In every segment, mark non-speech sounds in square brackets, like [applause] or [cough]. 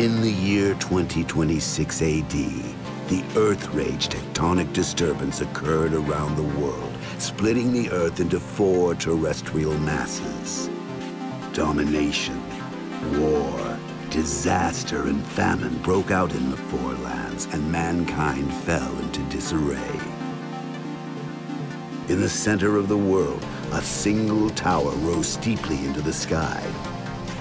In the year 2026 AD, the Earth Rage tectonic disturbance occurred around the world, splitting the Earth into four terrestrial masses. Domination, war, disaster, and famine broke out in the Four Lands, and mankind fell into disarray. In the center of the world, a single tower rose steeply into the sky.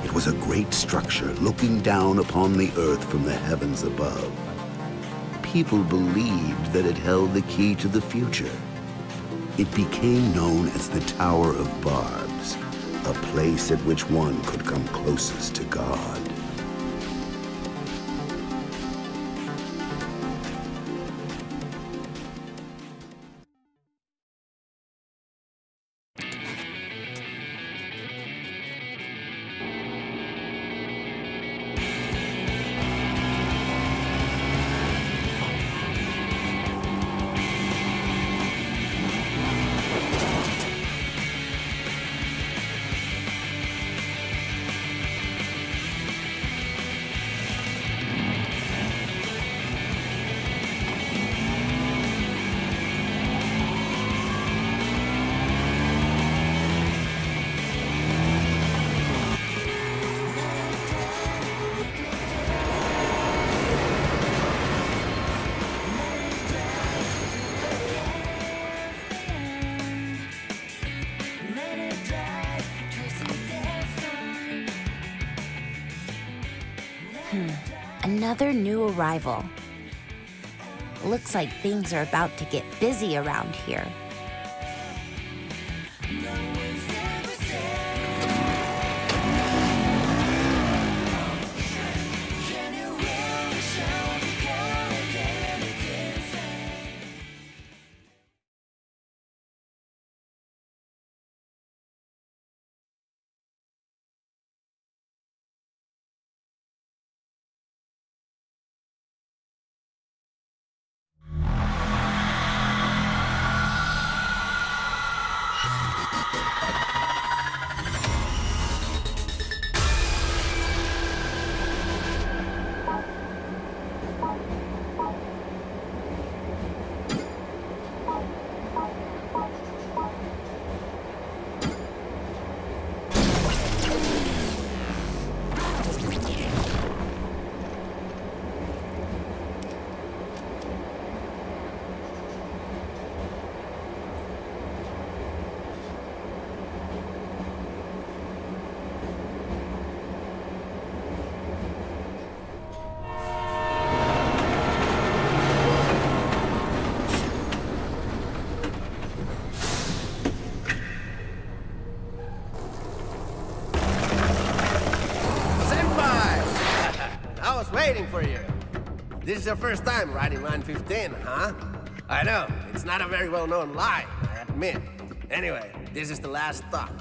It was a great structure looking down upon the earth from the heavens above. People believed that it held the key to the future. It became known as the Tower of Barbs, a place at which one could come closest to God. Another new arrival. Looks like things are about to get busy around here. Your first time riding Line 15, huh? I know, it's not a very well-known line, I admit. Anyway, this is the last stop.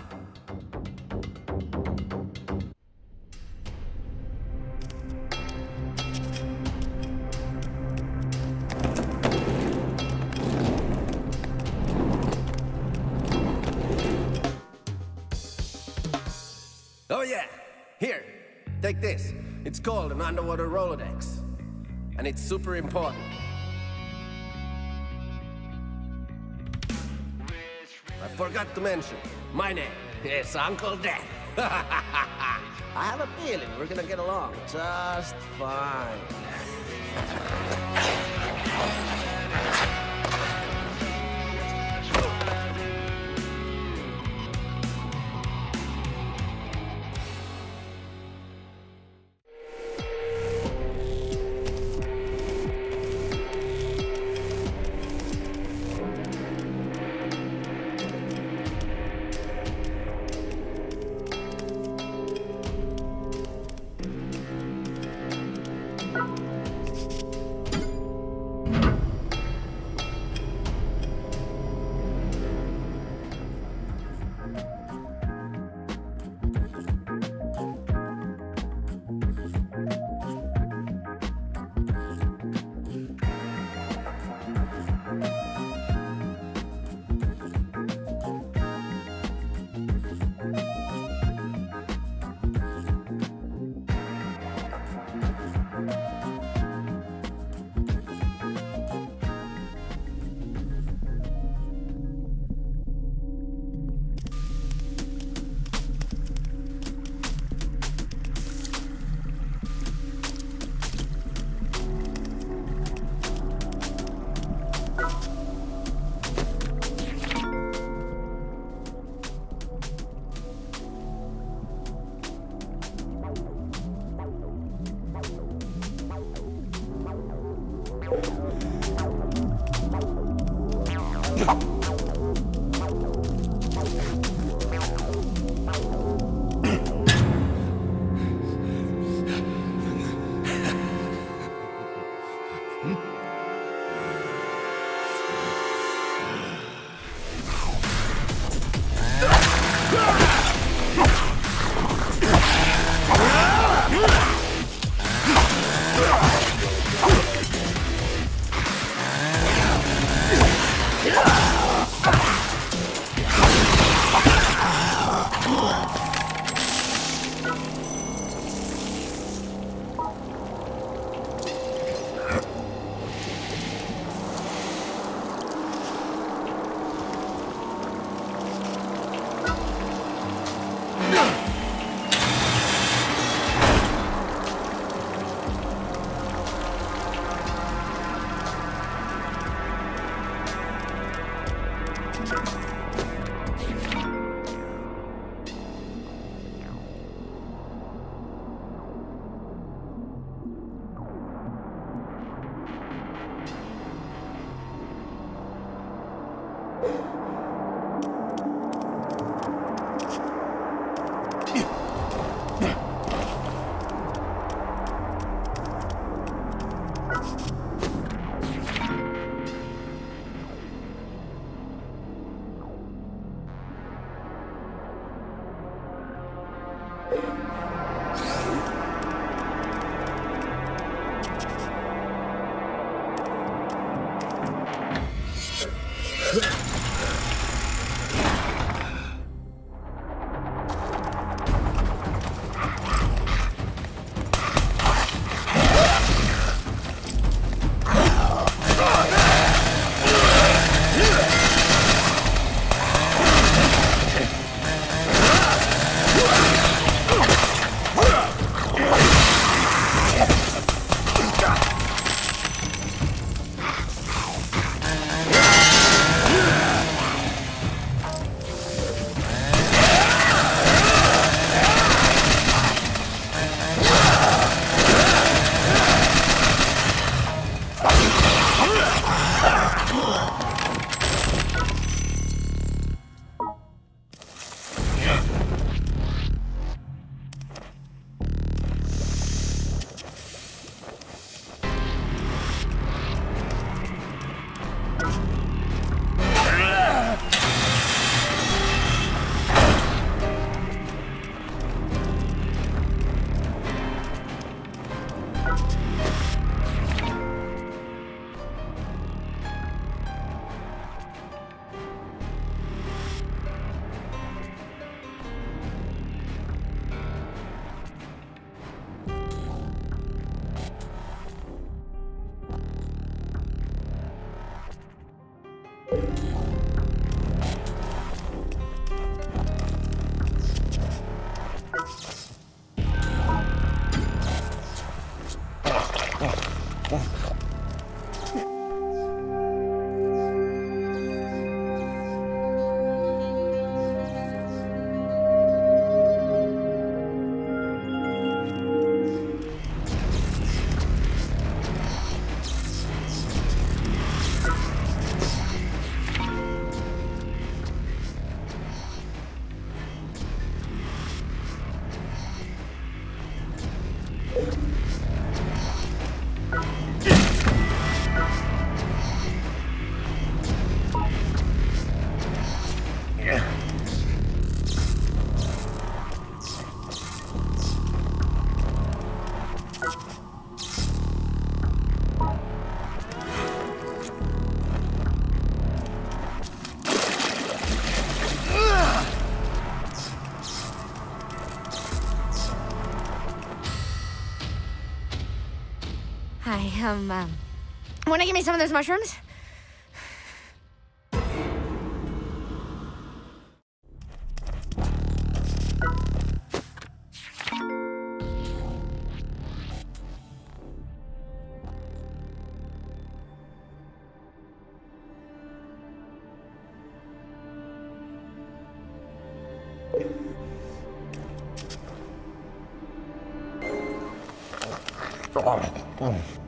Oh yeah, here, take this. It's called an underwater Rolodex. And it's super important. I forgot to mention, my name is Uncle Death. [laughs] I have a feeling we're gonna get along just fine. [laughs] Hi, Um, um, wanna give me some of those mushrooms? Oh,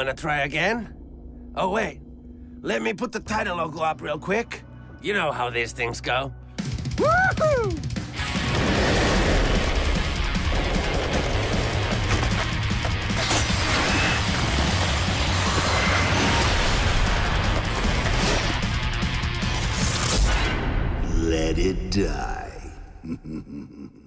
Wanna try again? Oh, wait. Let me put the title logo up real quick. You know how these things go. Woohoo! Let it die. [laughs]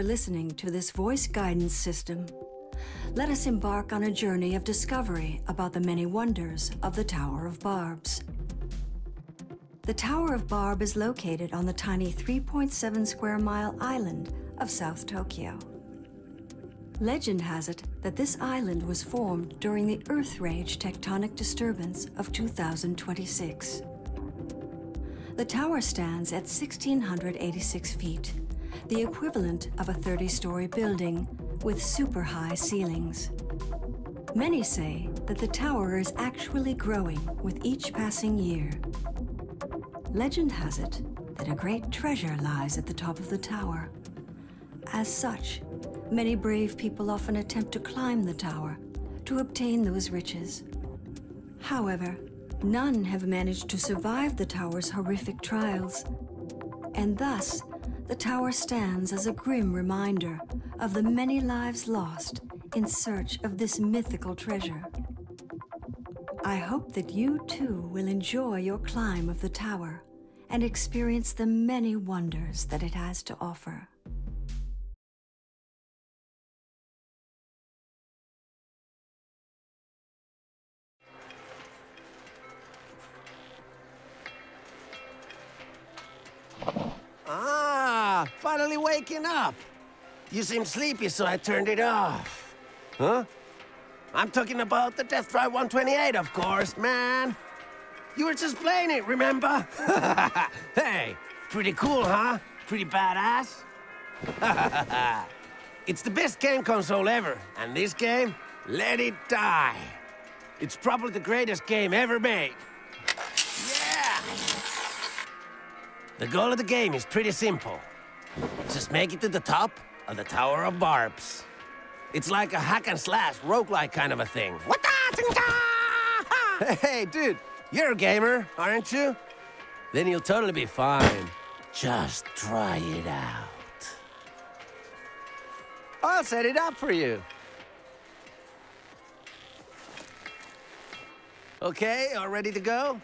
for listening to this voice guidance system. Let us embark on a journey of discovery about the many wonders of the Tower of Barbs. The Tower of Barb is located on the tiny 3.7 square mile island of South Tokyo. Legend has it that this island was formed during the Earth Rage tectonic disturbance of 2026. The tower stands at 1,686 feet, the equivalent of a 30 story building with super high ceilings. Many say that the tower is actually growing with each passing year. Legend has it that a great treasure lies at the top of the tower. As such, many brave people often attempt to climb the tower to obtain those riches. However, none have managed to survive the tower's horrific trials, and thus the tower stands as a grim reminder of the many lives lost in search of this mythical treasure. I hope that you too will enjoy your climb of the tower and experience the many wonders that it has to offer. Finally waking up. You seem sleepy, so I turned it off. Huh? I'm talking about the Death Drive 128, of course, man. You were just playing it, remember? [laughs] hey, pretty cool, huh? Pretty badass? [laughs] it's the best game console ever, and this game, let it die. It's probably the greatest game ever made. Yeah! The goal of the game is pretty simple. Just make it to the top of the Tower of Barbs. It's like a hack and slash roguelike kind of a thing. What the? Hey, dude, you're a gamer, aren't you? Then you'll totally be fine. Just try it out. I'll set it up for you. Okay, all ready to go?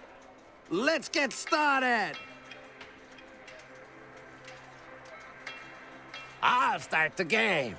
Let's get started! I'll start the game.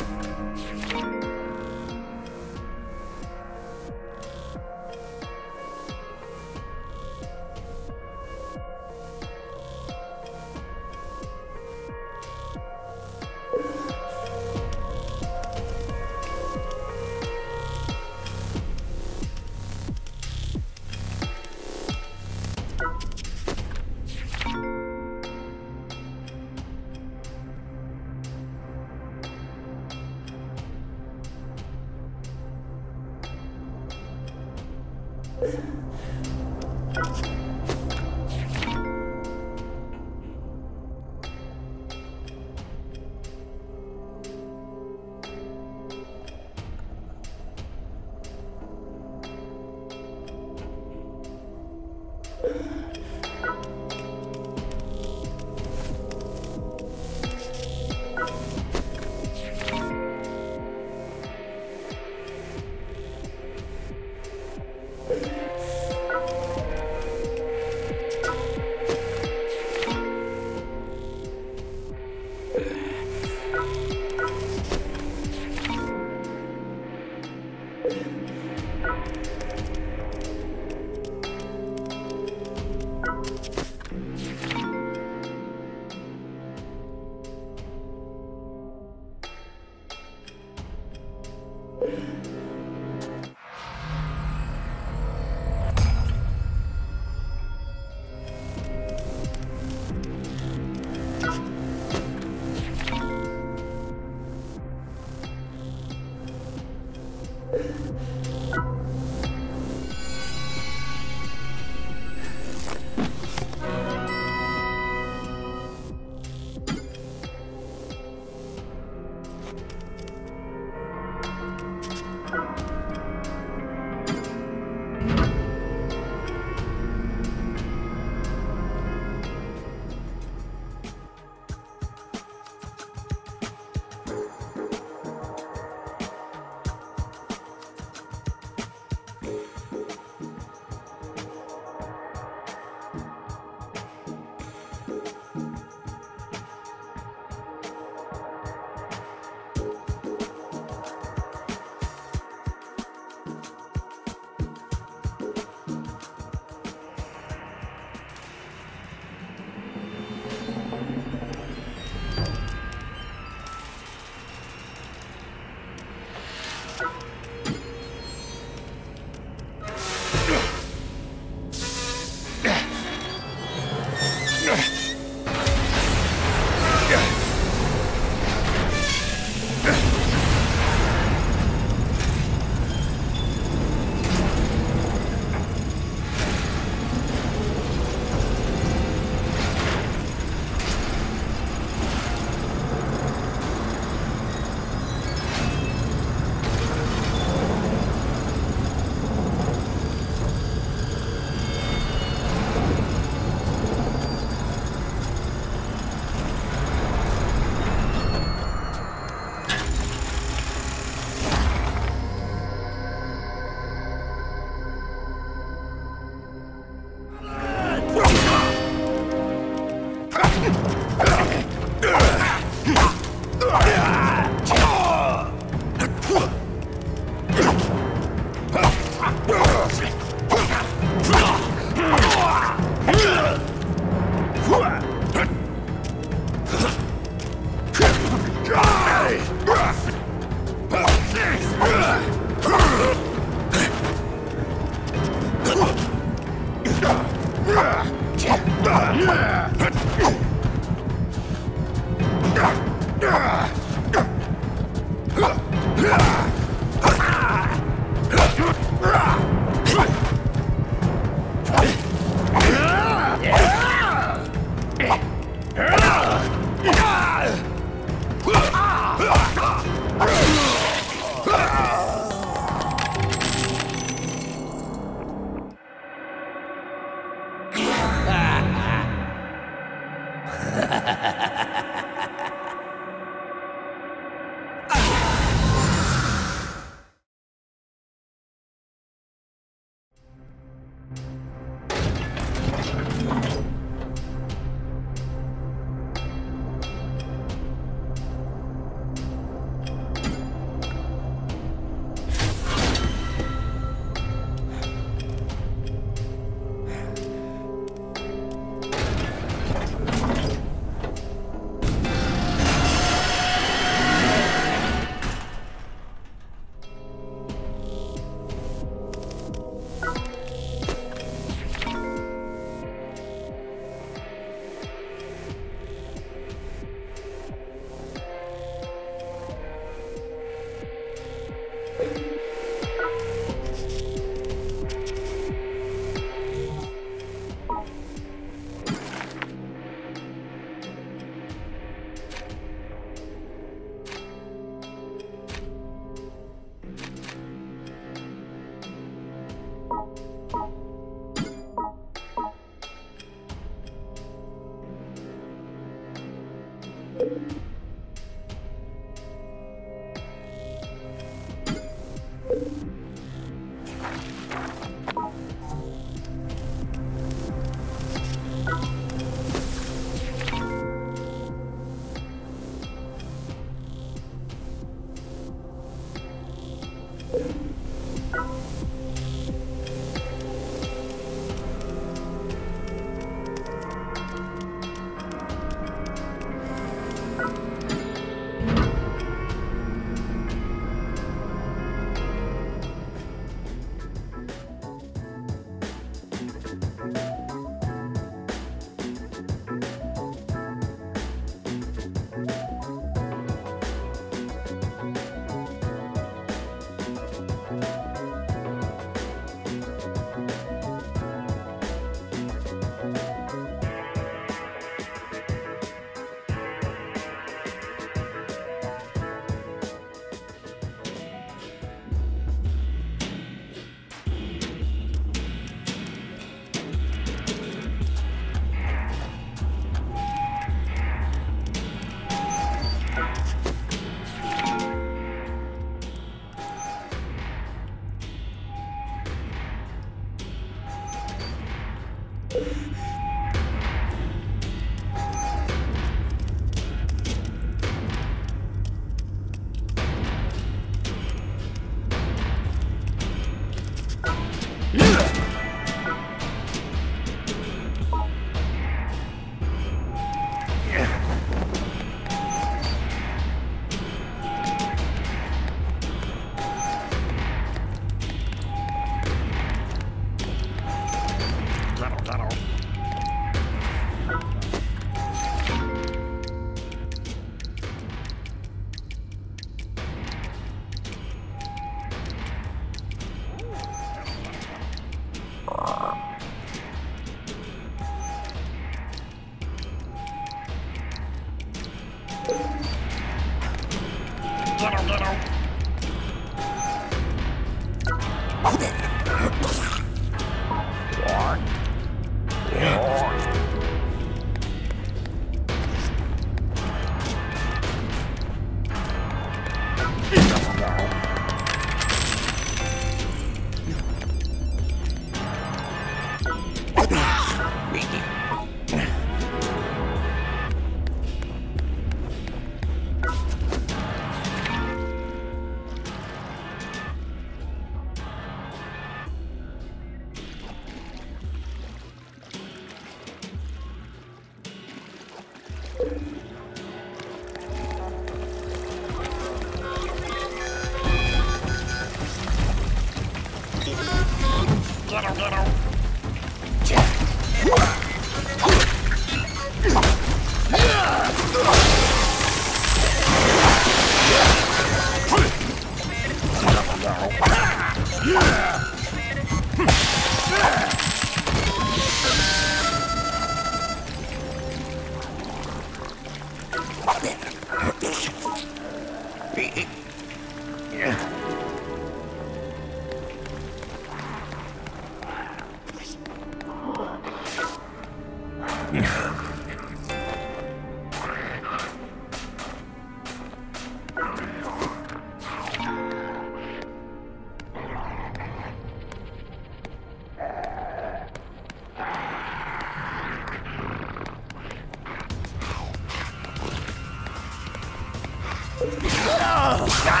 Three,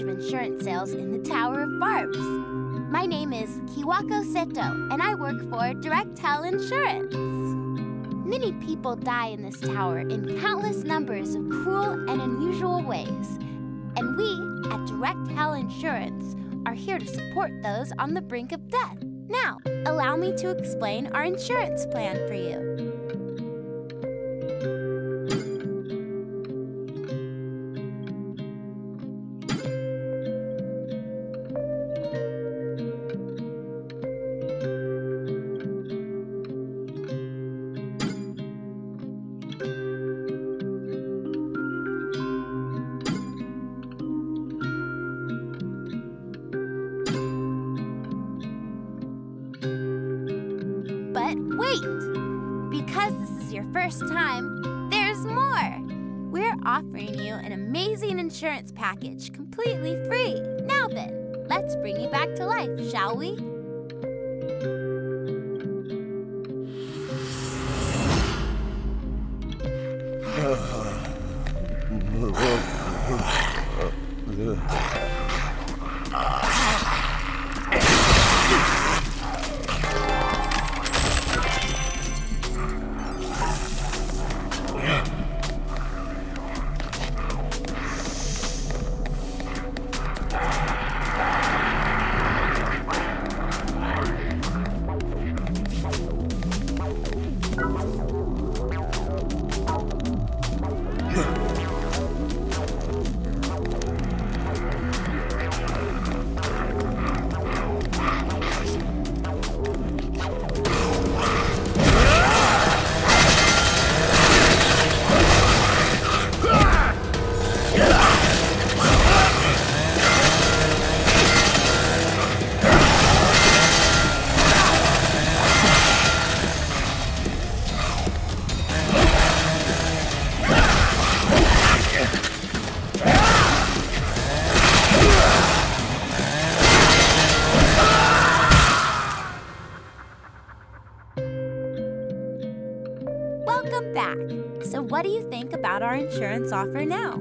of insurance sales in the Tower of Barbs. My name is Kiwako Seto, and I work for Direct Hell Insurance. Many people die in this tower in countless numbers of cruel and unusual ways. And we, at Direct Hell Insurance, are here to support those on the brink of death. Now, allow me to explain our insurance plan for you. Time, there's more! We're offering you an amazing insurance package completely free. Now then, let's bring you back to life, shall we? About our insurance offer now?